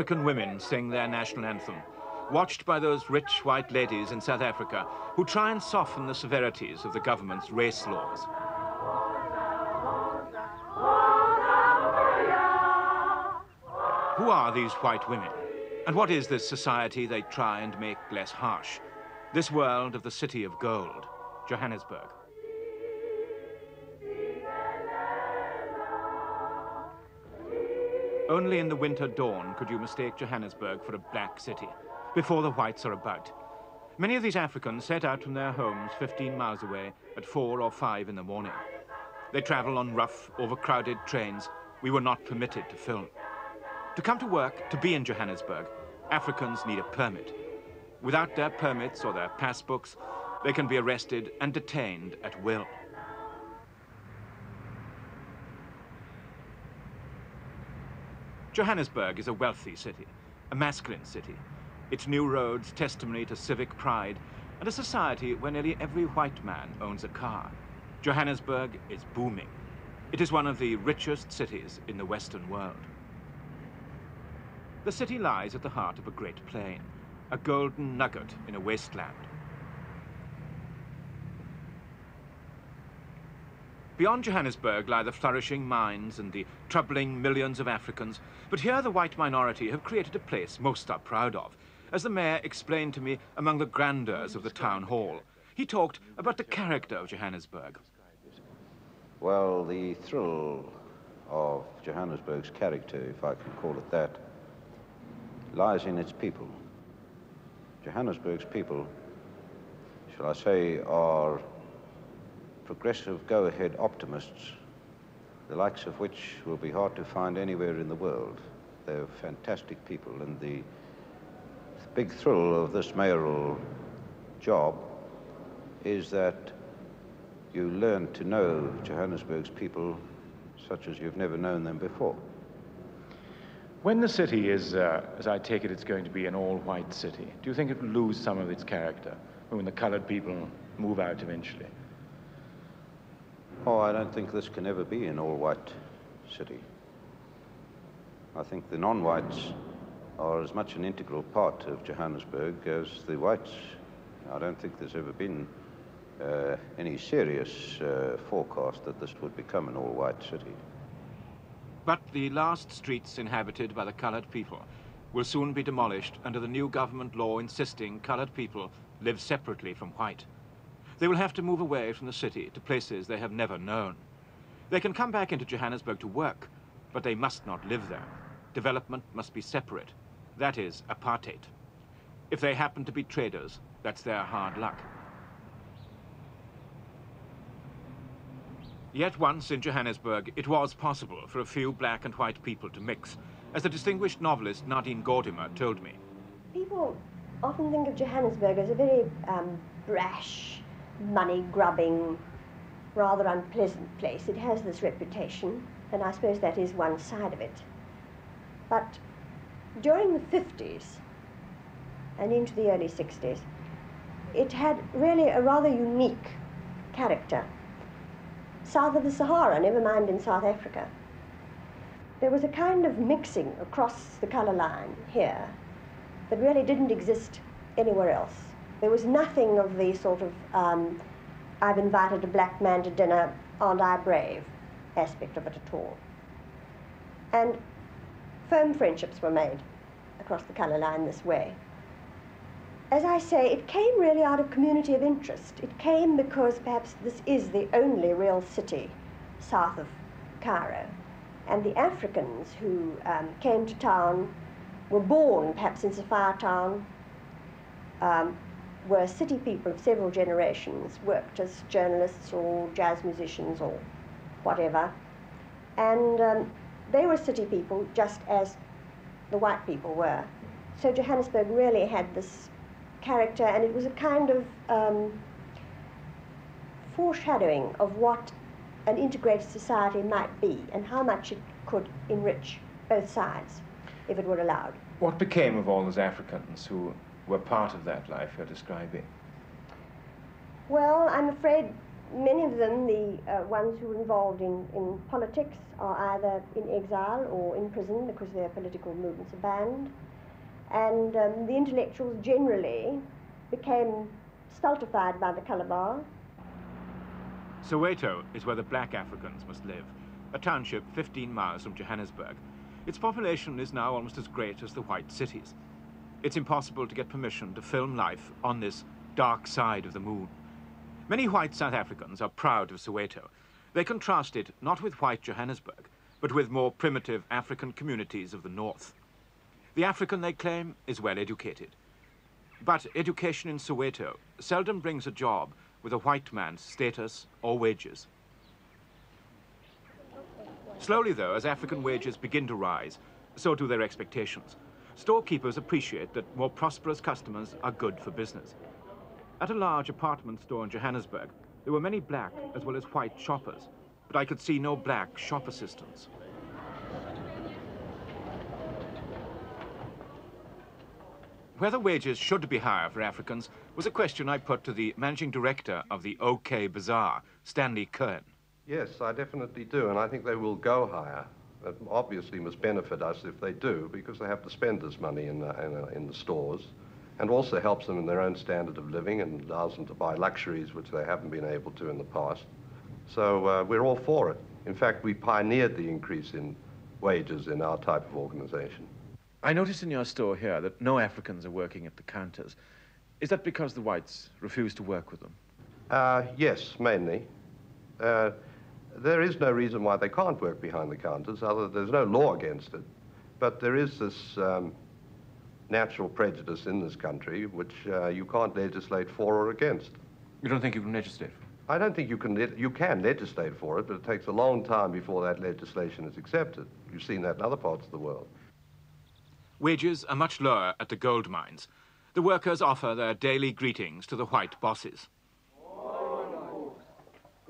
African women sing their national anthem, watched by those rich white ladies in South Africa who try and soften the severities of the government's race laws. Who are these white women? And what is this society they try and make less harsh? This world of the city of gold, Johannesburg. Only in the winter dawn could you mistake Johannesburg for a black city, before the whites are about. Many of these Africans set out from their homes 15 miles away at 4 or 5 in the morning. They travel on rough, overcrowded trains we were not permitted to film. To come to work, to be in Johannesburg, Africans need a permit. Without their permits or their passbooks, they can be arrested and detained at will. Johannesburg is a wealthy city, a masculine city. Its new roads testimony to civic pride and a society where nearly every white man owns a car. Johannesburg is booming. It is one of the richest cities in the Western world. The city lies at the heart of a great plain, a golden nugget in a wasteland. Beyond Johannesburg lie the flourishing mines and the troubling millions of Africans, but here the white minority have created a place most are proud of, as the mayor explained to me among the grandeurs of the town hall. He talked about the character of Johannesburg. Well, the thrill of Johannesburg's character, if I can call it that, lies in its people. Johannesburg's people, shall I say, are progressive go-ahead optimists, the likes of which will be hard to find anywhere in the world. They're fantastic people, and the big thrill of this mayoral job is that you learn to know Johannesburg's people such as you've never known them before. When the city is, uh, as I take it, it's going to be an all-white city, do you think it will lose some of its character when the colored people move out eventually? Oh, I don't think this can ever be an all-white city. I think the non-whites are as much an integral part of Johannesburg as the whites. I don't think there's ever been uh, any serious uh, forecast that this would become an all-white city. But the last streets inhabited by the colored people will soon be demolished under the new government law insisting colored people live separately from white. They will have to move away from the city to places they have never known. They can come back into Johannesburg to work, but they must not live there. Development must be separate. That is apartheid. If they happen to be traders, that's their hard luck. Yet once in Johannesburg, it was possible for a few black and white people to mix, as the distinguished novelist Nadine Gordimer told me. People often think of Johannesburg as a very um, brash, money-grubbing, rather unpleasant place. It has this reputation, and I suppose that is one side of it. But during the 50s and into the early 60s, it had really a rather unique character south of the Sahara, never mind in South Africa. There was a kind of mixing across the colour line here that really didn't exist anywhere else. There was nothing of the sort of, um, I've invited a black man to dinner, aren't I brave aspect of it at all. And firm friendships were made across the colour line this way as I say, it came really out of community of interest. It came because perhaps this is the only real city south of Cairo. And the Africans who um, came to town were born perhaps in Sophiatown, um, were city people of several generations, worked as journalists or jazz musicians or whatever. And um, they were city people just as the white people were. So Johannesburg really had this character, and it was a kind of um, foreshadowing of what an integrated society might be and how much it could enrich both sides if it were allowed. What became of all those Africans who were part of that life you're describing? Well, I'm afraid many of them, the uh, ones who are involved in, in politics, are either in exile or in prison because their political movements are banned. And um, the intellectuals generally became stultified by the colour bar. Soweto is where the black Africans must live, a township 15 miles from Johannesburg. Its population is now almost as great as the white cities. It's impossible to get permission to film life on this dark side of the moon. Many white South Africans are proud of Soweto. They contrast it not with white Johannesburg, but with more primitive African communities of the north. The African, they claim, is well educated. But education in Soweto seldom brings a job with a white man's status or wages. Slowly, though, as African wages begin to rise, so do their expectations. Storekeepers appreciate that more prosperous customers are good for business. At a large apartment store in Johannesburg, there were many black as well as white shoppers, but I could see no black shop assistants. Whether wages should be higher for Africans was a question I put to the managing director of the OK Bazaar, Stanley Cohen. Yes, I definitely do, and I think they will go higher. It obviously must benefit us if they do, because they have to spend this money in the, in, the, in the stores and also helps them in their own standard of living and allows them to buy luxuries which they haven't been able to in the past. So uh, we're all for it. In fact, we pioneered the increase in wages in our type of organization. I noticed in your store here that no Africans are working at the counters. Is that because the whites refuse to work with them? Uh, yes, mainly. Uh, there is no reason why they can't work behind the counters, other there's no law against it. But there is this um, natural prejudice in this country which uh, you can't legislate for or against. You don't think you can legislate I don't think you can, you can legislate for it, but it takes a long time before that legislation is accepted. You've seen that in other parts of the world. Wages are much lower at the gold mines. The workers offer their daily greetings to the white bosses.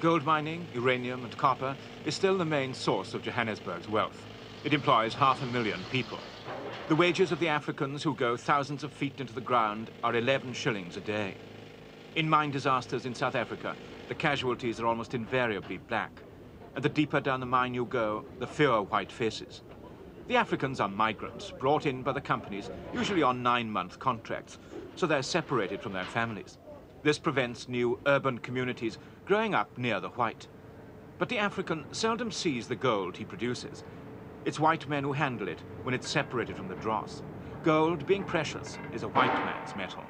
Gold mining, uranium and copper is still the main source of Johannesburg's wealth. It employs half a million people. The wages of the Africans who go thousands of feet into the ground are 11 shillings a day. In mine disasters in South Africa, the casualties are almost invariably black. And the deeper down the mine you go, the fewer white faces. The Africans are migrants, brought in by the companies, usually on nine-month contracts, so they're separated from their families. This prevents new urban communities growing up near the white. But the African seldom sees the gold he produces, it's white men who handle it when it's separated from the dross. Gold, being precious, is a white man's metal.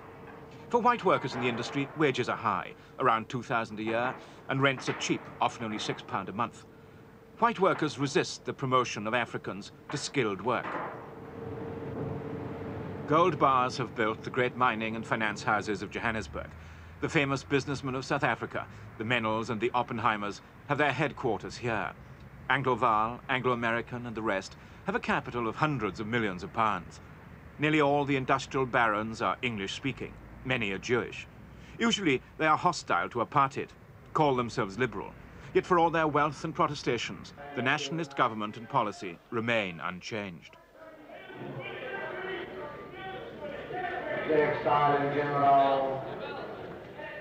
For white workers in the industry, wages are high, around 2,000 a year, and rents are cheap, often only £6 a month. White workers resist the promotion of Africans to skilled work. Gold bars have built the great mining and finance houses of Johannesburg. The famous businessmen of South Africa, the Menells and the Oppenheimers, have their headquarters here. Anglo-Vaal, Anglo-American and the rest have a capital of hundreds of millions of pounds. Nearly all the industrial barons are English-speaking. Many are Jewish. Usually they are hostile to apartheid, call themselves liberal. Yet for all their wealth and protestations, the nationalist government and policy remain unchanged.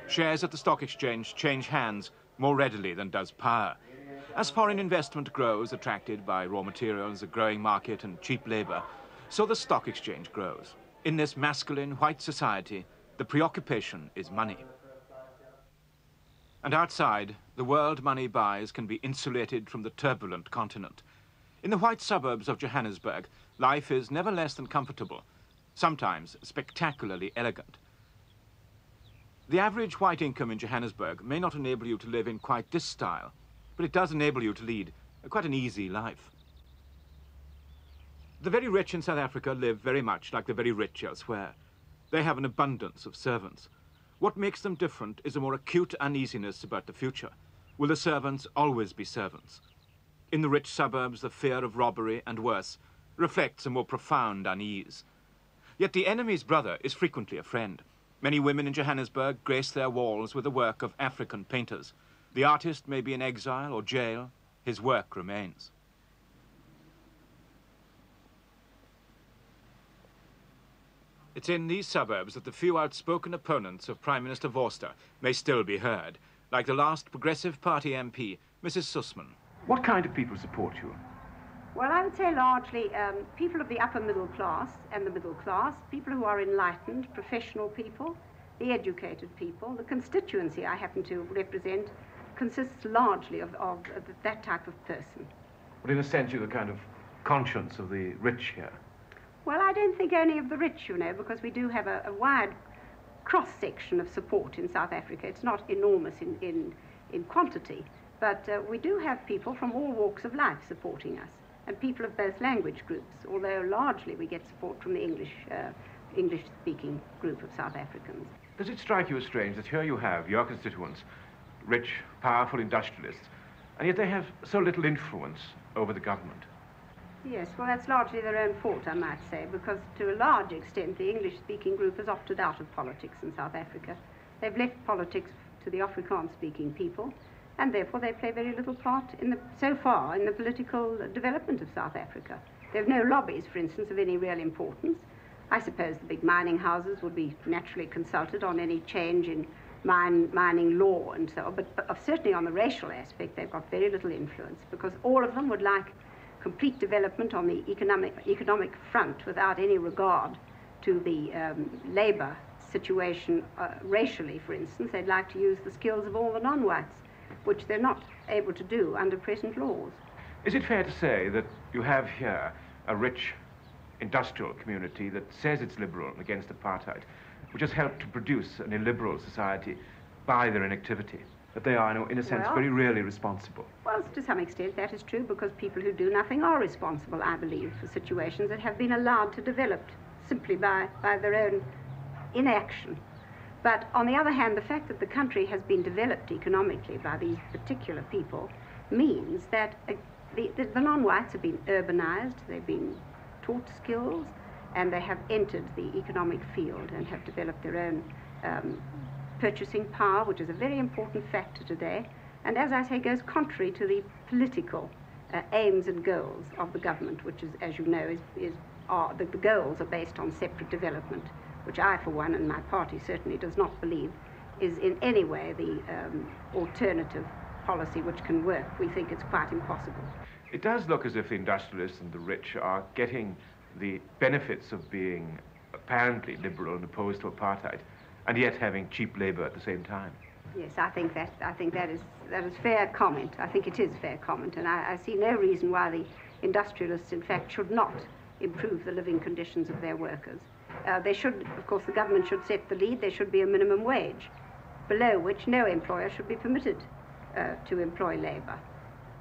Shares at the stock exchange change hands more readily than does power. As foreign investment grows, attracted by raw materials, a growing market and cheap labor, so the stock exchange grows. In this masculine white society, the preoccupation is money. And outside, the world money buys can be insulated from the turbulent continent. In the white suburbs of Johannesburg, life is never less than comfortable, sometimes spectacularly elegant. The average white income in Johannesburg may not enable you to live in quite this style, but it does enable you to lead quite an easy life. The very rich in South Africa live very much like the very rich elsewhere. They have an abundance of servants. What makes them different is a more acute uneasiness about the future. Will the servants always be servants? In the rich suburbs, the fear of robbery and worse reflects a more profound unease. Yet the enemy's brother is frequently a friend. Many women in Johannesburg grace their walls with the work of African painters. The artist may be in exile or jail, his work remains. It's in these suburbs that the few outspoken opponents of Prime Minister Vorster may still be heard, like the last Progressive Party MP, Mrs. Suzman. What kind of people support you? Well, I would say largely um, people of the upper middle class and the middle class, people who are enlightened, professional people, the educated people. The constituency I happen to represent consists largely of, of, of that type of person. But in a sense, you're the kind of conscience of the rich here. Well, I don't think only of the rich, you know, because we do have a, a wide cross-section of support in South Africa. It's not enormous in, in, in quantity, but uh, we do have people from all walks of life supporting us, and people of both language groups, although largely we get support from the English, uh, English-speaking group of South Africans. Does it strike you as strange that here you have your constituents, rich, powerful industrialists, and yet they have so little influence over the government? Yes, well, that's largely their own fault, I might say, because to a large extent the English-speaking group has opted out of politics in South Africa. They've left politics to the Afrikaans-speaking people, and therefore they play very little part in the, so far in the political development of South Africa. There are no lobbies, for instance, of any real importance. I suppose the big mining houses would be naturally consulted on any change in mine, mining law and so on, but, but certainly on the racial aspect they've got very little influence because all of them would like complete development on the economic, economic front without any regard to the um, labor situation uh, racially, for instance. They'd like to use the skills of all the non-whites, which they're not able to do under present laws. Is it fair to say that you have here a rich industrial community that says it's liberal and against apartheid, which has helped to produce an illiberal society by their inactivity? That they are, in a sense, well, very really responsible. Well, to some extent that is true because people who do nothing are responsible, I believe, for situations that have been allowed to develop simply by, by their own inaction. But on the other hand, the fact that the country has been developed economically by these particular people means that uh, the, the, the non-whites have been urbanized, they've been taught skills, and they have entered the economic field and have developed their own um, purchasing power, which is a very important factor today, and as I say, goes contrary to the political uh, aims and goals of the government, which is, as you know, is, is are, the, the goals are based on separate development, which I, for one, and my party certainly does not believe is in any way the um, alternative policy which can work. We think it's quite impossible. It does look as if the industrialists and the rich are getting the benefits of being apparently liberal and opposed to apartheid and yet having cheap labor at the same time. Yes, I think that I think that is that is fair comment. I think it is fair comment, and I, I see no reason why the industrialists, in fact, should not improve the living conditions of their workers. Uh, they should, of course, the government should set the lead. There should be a minimum wage, below which no employer should be permitted uh, to employ labor.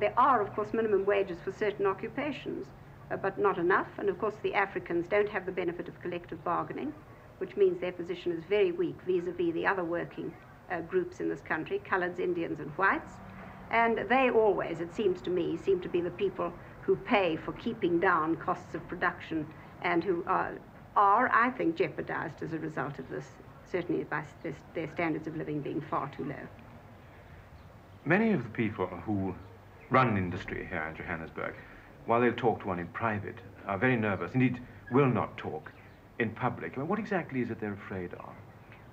There are, of course, minimum wages for certain occupations, uh, but not enough. And of course, the Africans don't have the benefit of collective bargaining which means their position is very weak vis-a-vis the other working uh, groups in this country, coloureds, Indians and whites. And they always, it seems to me, seem to be the people who pay for keeping down costs of production and who are, are I think, jeopardized as a result of this, certainly by this, their standards of living being far too low. Many of the people who run industry here in Johannesburg, while they'll talk to one in private, are very nervous, indeed will not talk in public. I mean, what exactly is it they're afraid of?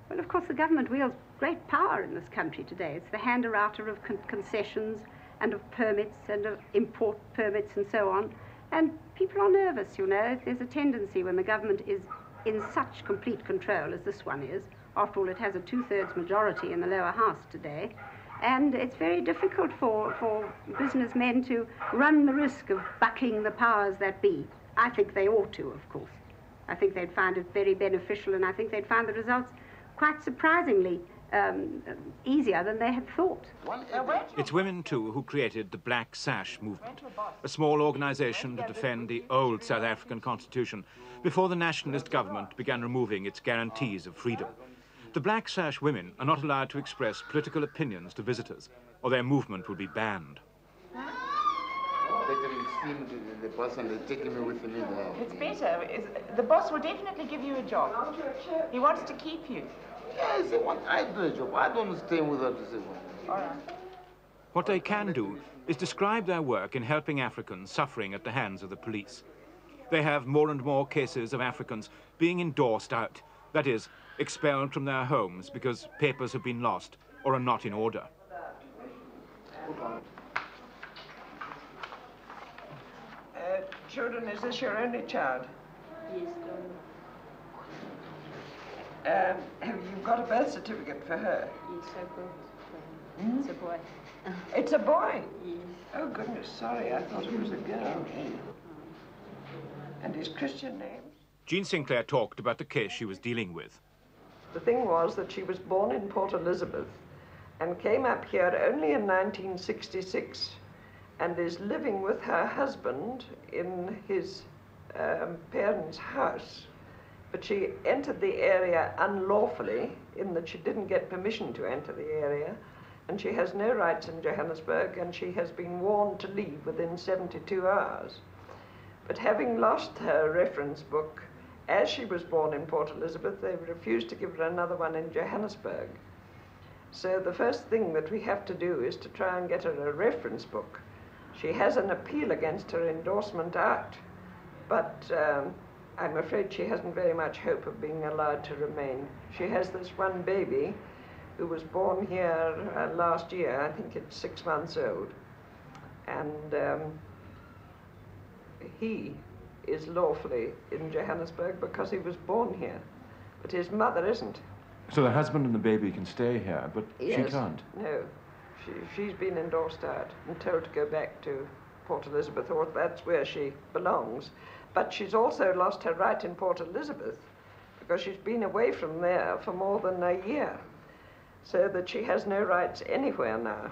Well, of course, the government wields great power in this country today. It's the hander-outer of con concessions and of permits and of import permits and so on. And people are nervous, you know. There's a tendency when the government is in such complete control as this one is. After all, it has a two-thirds majority in the lower house today. And it's very difficult for, for businessmen to run the risk of bucking the powers that be. I think they ought to, of course. I think they'd find it very beneficial, and I think they'd find the results quite surprisingly um, easier than they had thought. It's women, too, who created the Black Sash movement, a small organization to defend the old South African constitution before the nationalist government began removing its guarantees of freedom. The Black Sash women are not allowed to express political opinions to visitors, or their movement will be banned. the, the boss and they're taking me with me there. It's better. The boss will definitely give you a job. He wants to keep you. Yes, they want I do a job. I don't stay without the civil. All right. What they can do is describe their work in helping Africans suffering at the hands of the police. They have more and more cases of Africans being endorsed out, that is, expelled from their homes because papers have been lost or are not in order. Uh, children, is this your only child? Yes, Um, have you got a birth certificate for her? Yes, I got. Hmm? It's a boy. It's a boy. Yes. Oh goodness, sorry, I thought it was a girl. And his Christian name? Jean Sinclair talked about the case she was dealing with. The thing was that she was born in Port Elizabeth and came up here only in 1966 and is living with her husband in his um, parents' house. But she entered the area unlawfully in that she didn't get permission to enter the area and she has no rights in Johannesburg and she has been warned to leave within 72 hours. But having lost her reference book, as she was born in Port Elizabeth, they refused to give her another one in Johannesburg. So the first thing that we have to do is to try and get her a reference book. She has an appeal against her endorsement out, but um, I'm afraid she hasn't very much hope of being allowed to remain. She has this one baby who was born here uh, last year, I think it's six months old, and um, he is lawfully in Johannesburg because he was born here, but his mother isn't. So the husband and the baby can stay here, but she can't. No, she, she's been endorsed out and told to go back to Port Elizabeth, or that's where she belongs. But she's also lost her right in Port Elizabeth because she's been away from there for more than a year, so that she has no rights anywhere now.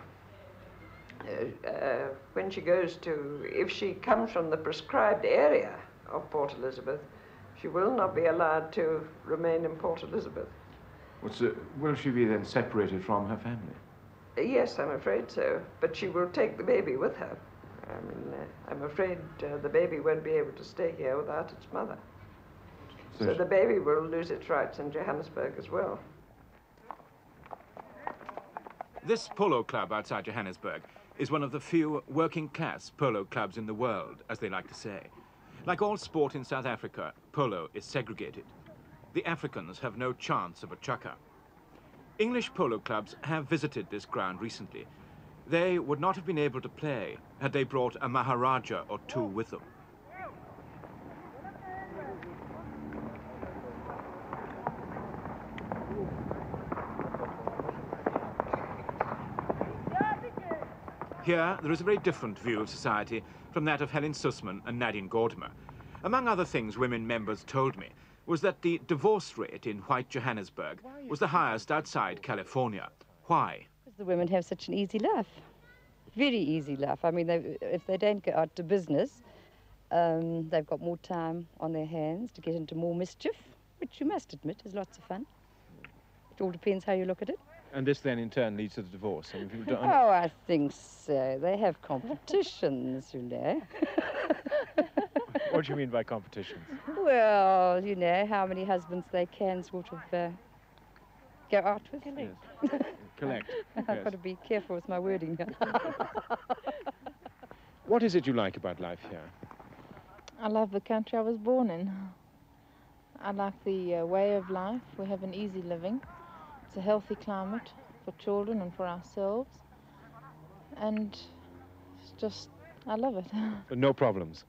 Uh, uh, when she goes to, if she comes from the prescribed area of Port Elizabeth, she will not be allowed to remain in Port Elizabeth. The, will she be then separated from her family? Uh, Yes, I'm afraid so. But she will take the baby with her. I mean, uh, I'm afraid uh, the baby won't be able to stay here without its mother. So So the baby will lose its rights in Johannesburg as well. This polo club outside Johannesburg is one of the few working class polo clubs in the world, as they like to say. Like all sport in South Africa, polo is segregated. The Africans have no chance of a chukka. English polo clubs have visited this ground recently. They would not have been able to play had they brought a Maharaja or two with them. Here, there is a very different view of society from that of Helen Suzman and Nadine Gordimer. Among other things women members told me was that the divorce rate in white Johannesburg was the highest outside California. Why? The women have such an easy life. Very easy life. I mean, they, if they don't go out to business, um, they've got more time on their hands to get into more mischief, which you must admit is lots of fun. It all depends how you look at it. And this then in turn leads to the divorce. I mean, Oh, I think so. They have competitions, you know. what do you mean by competitions? Well, you know, how many husbands they can sort of uh, go out with. Yes. Collect. I've yes. got to be careful with my wording. What is it you like about life here? I love the country I was born in. I like the uh, way of life. We have an easy living. It's a healthy climate for children and for ourselves. And it's just, I love it. But no problems.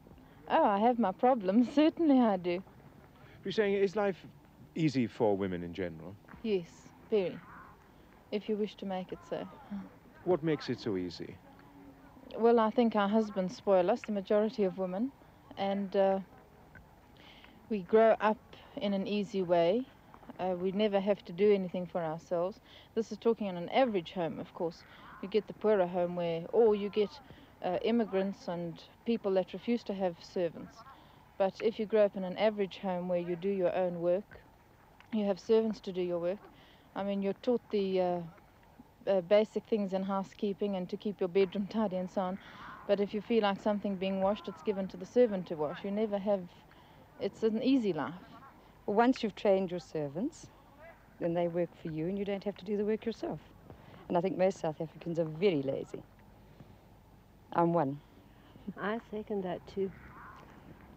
oh, I have my problems. Certainly I do. You're saying, is life easy for women in general? Yes, very. If you wish to make it so. What makes it so easy? Well, I think our husbands spoil us, the majority of women, and uh, we grow up in an easy way. Uh, we never have to do anything for ourselves. This is talking on an average home, of course. You get the poorer home where, or you get uh, immigrants and people that refuse to have servants. But if you grow up in an average home where you do your own work, you have servants to do your work. I mean, you're taught the uh, uh, basic things in housekeeping and to keep your bedroom tidy and so on. But if you feel like something being washed, it's given to the servant to wash. You never have, it's an easy life. Well, once you've trained your servants, then they work for you and you don't have to do the work yourself. And I think most South Africans are very lazy. I'm one. I second that too.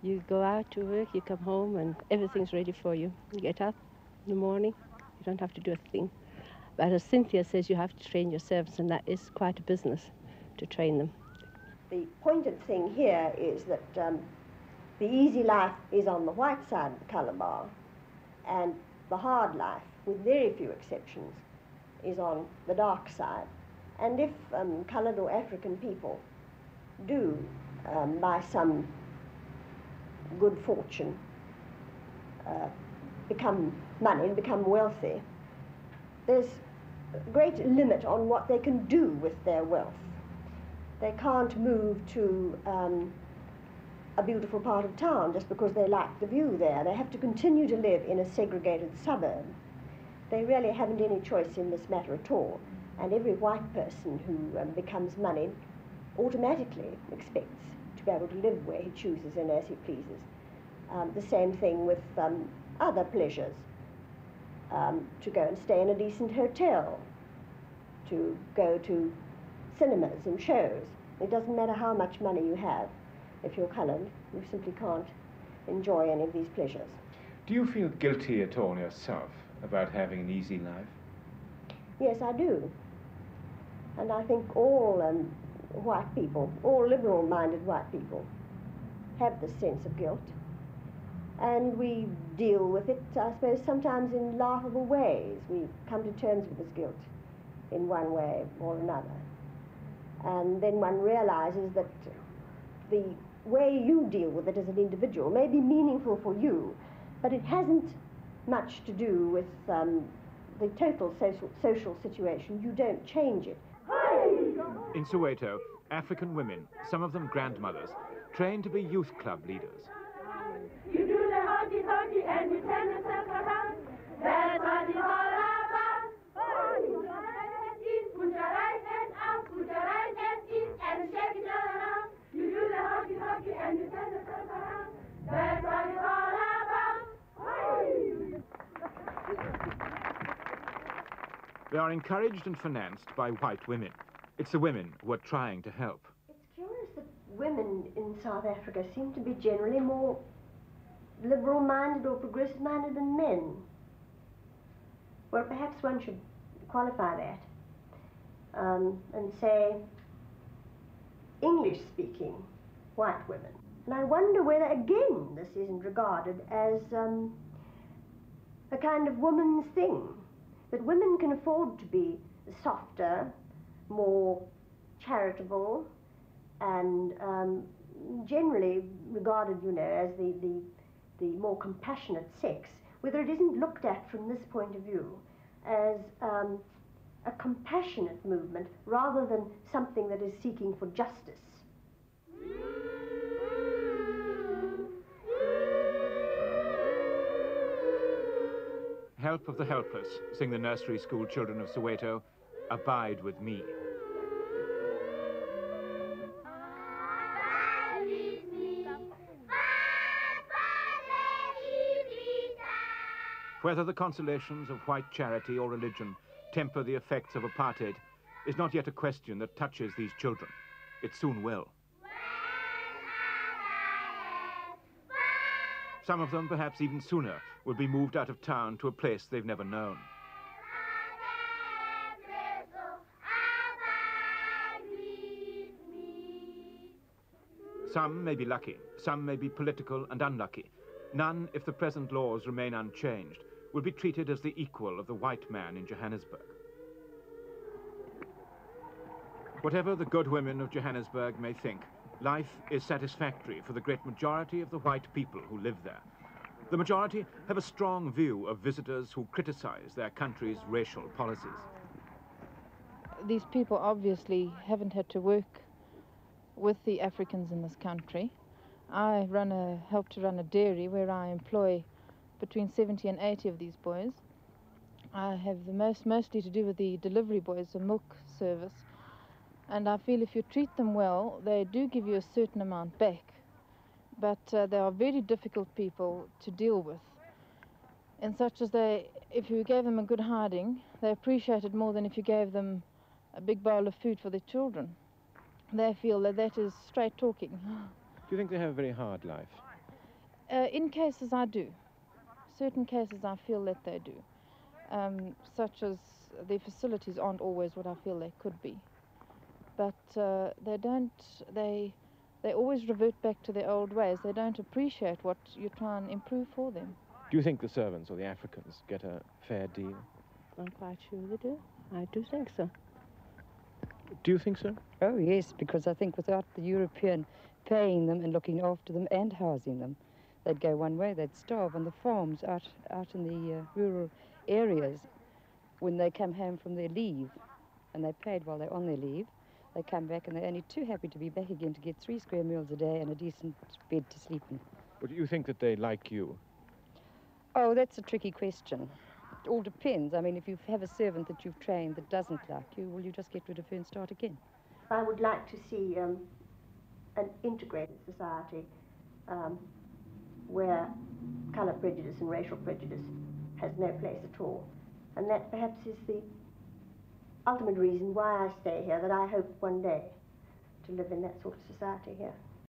You go out to work, you come home, and everything's ready for you. You get up in the morning, you don't have to do a thing. But as Cynthia says, you have to train your servants, and that is quite a business to train them. The pointed thing here is that um, the easy life is on the white side of the colour bar, and the hard life, with very few exceptions, is on the dark side. And if um, coloured or African people do, um, by some good fortune, uh, become money and become wealthy, there's a great limit on what they can do with their wealth. They can't move to um, a beautiful part of town just because they like the view there. They have to continue to live in a segregated suburb. They really haven't any choice in this matter at all. And every white person who um, becomes money automatically expects to be able to live where he chooses and as he pleases. Um, the same thing with um, other pleasures. Um, to go and stay in a decent hotel, to go to cinemas and shows. It doesn't matter how much money you have. If you're coloured, you simply can't enjoy any of these pleasures. Do you feel guilty at all yourself about having an easy life? Yes, I do. And I think all um, white people, all liberal-minded white people, have this sense of guilt. And we deal with it, I suppose, sometimes in laughable ways. We come to terms with this guilt in one way or another. And then one realizes that the way you deal with it as an individual may be meaningful for you, but it hasn't much to do with um, the total social, social situation. You don't change it. In Soweto, African women, some of them grandmothers, trained to be youth club leaders. They are encouraged and financed by white women. It's the women who are trying to help. It's curious that women in South Africa seem to be generally more liberal-minded or progressive-minded than men. Well, perhaps one should qualify that um, and say English-speaking white women. And I wonder whether, again, this isn't regarded as um, a kind of woman's thing, that women can afford to be softer, more charitable, and um, generally regarded, you know, as the, the, the more compassionate sex, whether it isn't looked at from this point of view as um, a compassionate movement rather than something that is seeking for justice. Help of the helpless, sing the nursery school children of Soweto, abide with me. Whether the consolations of white charity or religion temper the effects of apartheid is not yet a question that touches these children. It soon will. Some of them, perhaps even sooner, will be moved out of town to a place they've never known. Some may be lucky, some may be political and unlucky. None, if the present laws remain unchanged, will be treated as the equal of the white man in Johannesburg. Whatever the good women of Johannesburg may think, life is satisfactory for the great majority of the white people who live there. The majority have a strong view of visitors who criticize their country's racial policies. These people obviously haven't had to work with the Africans in this country. I run a help to run a dairy where I employ between 70 and 80 of these boys. I have the most mostly to do with the delivery boys, the milk service. And I feel if you treat them well, they do give you a certain amount back. But uh, they are very difficult people to deal with. And such as they, if you gave them a good hiding, they appreciate it more than if you gave them a big bowl of food for their children. They feel that that is straight talking. Do you think they have a very hard life? Uh, in cases, I do. Certain cases, I feel that they do. Um, such as their facilities aren't always what I feel they could be. But uh, they don't, they, they always revert back to their old ways. They don't appreciate what you try and improve for them. Do you think the servants or the Africans get a fair deal? I'm quite sure they do. I do think so. Do you think so? Oh, yes, because I think without the European paying them and looking after them and housing them, they'd go one way, they'd starve on the farms out, out in the uh, rural areas when they come home from their leave and they paid while they're on their leave. They come back and they're only too happy to be back again to get three square meals a day and a decent bed to sleep in. But do you think that they like you? Oh, that's a tricky question. It all depends. I mean, if you have a servant that you've trained that doesn't like you, will you just get rid of her and start again? I would like to see um, an integrated society um, where colour prejudice and racial prejudice has no place at all. And that perhaps is the ultimate reason why I stay here, that I hope one day to live in that sort of society here.